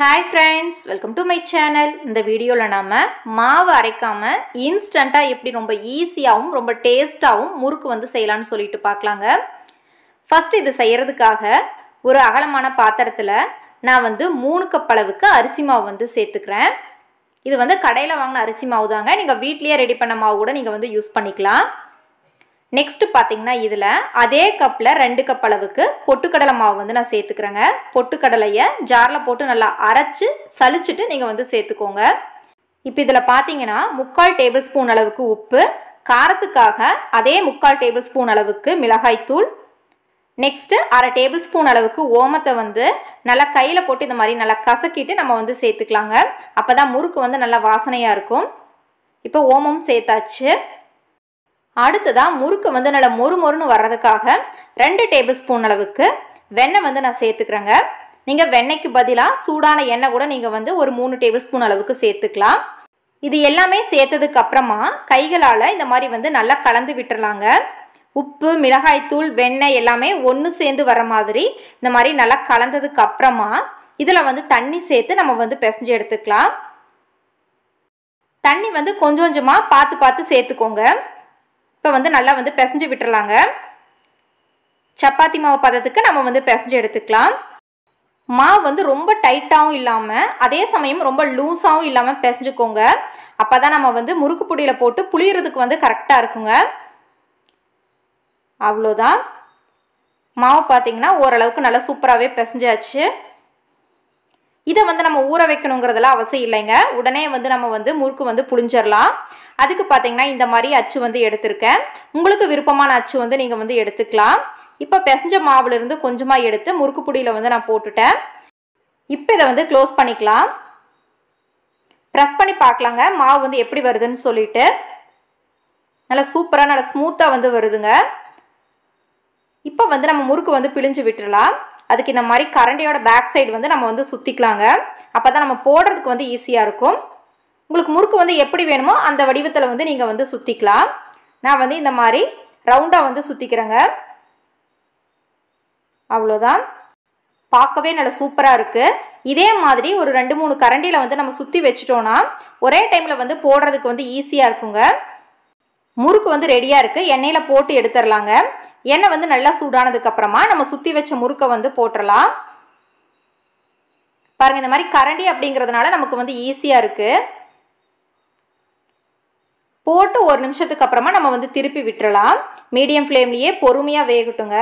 Hi friends welcome to my channel இந்த வீடியோவில் நாம் மாவு அரைக்காமல் இன்ஸ்டண்ட்டாக எப்படி ரொம்ப ஈஸியாகவும் ரொம்ப டேஸ்ட்டாகவும் முறுக்கு வந்து செய்யலான்னு சொல்லிட்டு பார்க்கலாங்க. ஃபஸ்ட்டு இது செய்கிறதுக்காக ஒரு அகலமான பாத்திரத்தில் நான் வந்து மூணு கப் அளவுக்கு அரிசி மாவு வந்து சேர்த்துக்கிறேன். இது வந்து கடையில் வாங்கின அரிசி மாவு தாங்க நீங்கள் வீட்லேயே ரெடி பண்ண மாவு கூட நீங்கள் வந்து யூஸ் பண்ணிக்கலாம். நெக்ஸ்ட் பார்த்தீங்கன்னா இதில் அதே கப்பில் ரெண்டு கப் அளவுக்கு பொட்டுக்கடலை மாவு வந்து நான் சேர்த்துக்கிறேங்க. பொட்டுக்கடலையை ஜாரில் போட்டு நல்லா அரைச்சி சளிச்சுட்டு நீங்கள் வந்து சேர்த்துக்கோங்க. இப்போ இதில் பார்த்தீங்கன்னா முக்கால் டேபிள் ஸ்பூன் அளவுக்கு உப்பு காரத்துக்காக அதே முக்கால் டேபிள் ஸ்பூன் அளவுக்கு மிளகாய்த்தூள் நெக்ஸ்ட்டு அரை டேபிள் ஸ்பூன் அளவுக்கு ஓமத்தை வந்து நல்லா கையில் போட்டு இந்த மாதிரி நல்லா கசக்கிட்டு நம்ம வந்து சேர்த்துக்கலாங்க. அப்போ தான் முறுக்கு வந்து நல்லா வாசனையாக இருக்கும். இப்போ ஓமம் சேர்த்தாச்சு. அடுத்ததாக முறுக்கு வந்து நல்லா மொறு மொறுன்னு வர்றதுக்காக ரெண்டு டேபிள் ஸ்பூன் அளவுக்கு வெண்ணெய் வந்து நான் சேர்த்துக்கிறேங்க. நீங்கள் வெண்ணெய்க்கு பதிலாக சூடான எண்ணெய் கூட நீங்கள் வந்து ஒரு மூணு டேபிள் ஸ்பூன் அளவுக்கு சேர்த்துக்கலாம். இது எல்லாமே சேர்த்ததுக்கு அப்புறமா கைகளால் இந்த மாதிரி வந்து நல்லா கலந்து விட்டுறலாங்க. உப்பு மிளகாய்த்தூள் வெண்ணெய் எல்லாமே ஒன்று சேர்ந்து வர மாதிரி இந்த மாதிரி நல்லா கலந்ததுக்கு அப்புறமா இதில் வந்து தண்ணி சேர்த்து நம்ம வந்து பிசைஞ்சு எடுத்துக்கலாம். தண்ணி வந்து கொஞ்சம் கொஞ்சமாக பார்த்து பார்த்து சேர்த்துக்கோங்க. இப்போ வந்து நல்லா வந்து பிசைஞ்சு விட்டுறலாங்க. சப்பாத்தி மாவு பதத்துக்கு நம்ம வந்து பிசைஞ்சு எடுத்துக்கலாம். மாவு வந்து ரொம்ப டைட்டாகவும் இல்லாமல் அதே சமயம் ரொம்ப லூஸாகவும் இல்லாமல் பிசைஞ்சுக்கோங்க. அப்போ தான் நம்ம வந்து முறுக்கு பொடியில் போட்டு புளியறதுக்கு வந்து கரெக்டாக இருக்குங்க. அவ்வளோதான். மாவு பார்த்தீங்கன்னா ஓரளவுக்கு நல்லா சூப்பராகவே பிசைஞ்சாச்சு. இதை வந்து நம்ம ஊற வைக்கணுங்கிறதெல்லாம் அவசியம் இல்லைங்க. உடனே வந்து நம்ம வந்து முறுக்கு வந்து புளிஞ்சிடலாம் அதுக்கு பார்த்தீங்கன்னா இந்த மாதிரி அச்சு வந்து எடுத்திருக்கேன். உங்களுக்கு விருப்பமான அச்சு வந்து நீங்கள் வந்து எடுத்துக்கலாம். இப்போ பிசைஞ்ச மாவுலேருந்து கொஞ்சமாக எடுத்து முறுக்கு பொடியில் வந்து நான் போட்டுட்டேன். இப்போ இதை வந்து க்ளோஸ் பண்ணிக்கலாம். ப்ரெஸ் பண்ணி பார்க்கலாங்க. மாவு வந்து எப்படி வருதுன்னு சொல்லிட்டு. நல்லா சூப்பராக நல்லா ஸ்மூத்தாக வந்து வருதுங்க. இப்போ வந்து நம்ம முறுக்கு வந்து பிழிஞ்சு விட்டுடலாம் அதுக்கு இந்த மாதிரி கரண்டியோட பேக் சைடு வந்து நம்ம வந்து சுற்றிக்கலாங்க அப்போ தான் நம்ம போடுறதுக்கு வந்து ஈஸியாக இருக்கும். உங்களுக்கு முறுக்கு வந்து எப்படி வேணுமோ அந்த வடிவத்தில் வந்து நீங்கள் வந்து சுற்றிக்கலாம் நான் வந்து இந்த மாதிரி ரவுண்டாக வந்து சுற்றிக்கிறேங்க அவ்வளோதான் பார்க்கவே நல்லா சூப்பராக இருக்குது இதே மாதிரி ஒரு ரெண்டு மூணு கரண்டியில் வந்து நம்ம சுற்றி வச்சிட்டோன்னா ஒரே டைமில் வந்து போடுறதுக்கு வந்து ஈஸியாக இருக்குங்க. முறுக்கு வந்து ரெடியாக இருக்குது எண்ணெயில் போட்டு எடுத்துடலாங்க. எண்ணெய் வந்து நல்லா சூடானதுக்கப்புறமா நம்ம சுற்றி வச்ச முறுக்கை வந்து போட்டுடலாம். பாருங்கள் இந்த மாதிரி கரண்டி அப்படிங்கிறதுனால நமக்கு வந்து ஈஸியாக இருக்குது போட்டு ஒரு நிமிஷத்துக்கு அப்புறமா நம்ம வந்து திருப்பி விட்டுறலாம் மீடியம் ஃப்ளேம்லேயே பொறுமையாக வேகட்டுங்க.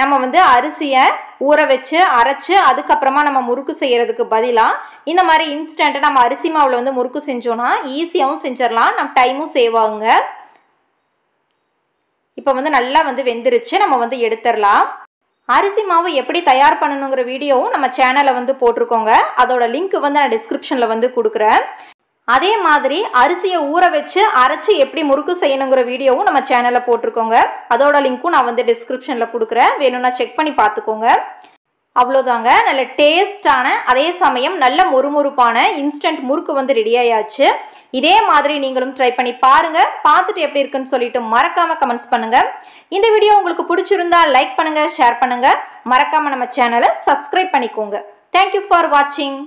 நம்ம வந்து அரிசியை ஊற வச்சு அரைச்சி அதுக்கப்புறமா நம்ம முறுக்கு செய்கிறதுக்கு பதிலாக இந்த மாதிரி இன்ஸ்டண்ட்டாக நம்ம அரிசி மாவில் வந்து முறுக்கு செஞ்சோன்னா ஈஸியாகவும் செஞ்சிடலாம். நம்ம டைமும் சேவ் ஆகுங்க. இப்போ வந்து நல்லா வந்து வெந்துருச்சு. நம்ம வந்து எடுத்துடலாம். அரிசி மாவு எப்படி தயார் பண்ணணுங்கிற வீடியோவும் நம்ம சேனலில் வந்து போட்டிருக்கோங்க. அதோட லிங்க் வந்து நான் டிஸ்கிரிப்ஷனில் வந்து கொடுக்குறேன். அதே மாதிரி அரிசியை ஊற வச்சு அரைச்சி எப்படி முறுக்கு செய்யணுங்கிற வீடியோவும் நம்ம சேனலில் போட்டிருக்கோங்க. அதோட லிங்க்கும் நான் வந்து டிஸ்கிரிப்ஷனில் கொடுக்குறேன். வேணும்னா செக் பண்ணி பார்த்துக்கோங்க. அவ்வளோதாங்க நல்ல டேஸ்டான அதே சமயம் நல்ல மொறுமொறுப்பான இன்ஸ்டன்ட் முறுக்கு வந்து ரெடி ஆயாச்சு. இதே மாதிரி நீங்களும் ட்ரை பண்ணி பாருங்கள் பார்த்துட்டு எப்படி இருக்குன்னு சொல்லிட்டு மறக்காமல் கமெண்ட்ஸ் பண்ணுங்கள் இந்த வீடியோ உங்களுக்கு பிடிச்சிருந்தா லைக் பண்ணுங்கள் ஷேர் பண்ணுங்கள் மறக்காமல் நம்ம சேனலை சப்ஸ்கிரைப் பண்ணிக்கோங்க. தேங்க்யூ ஃபார் வாட்சிங்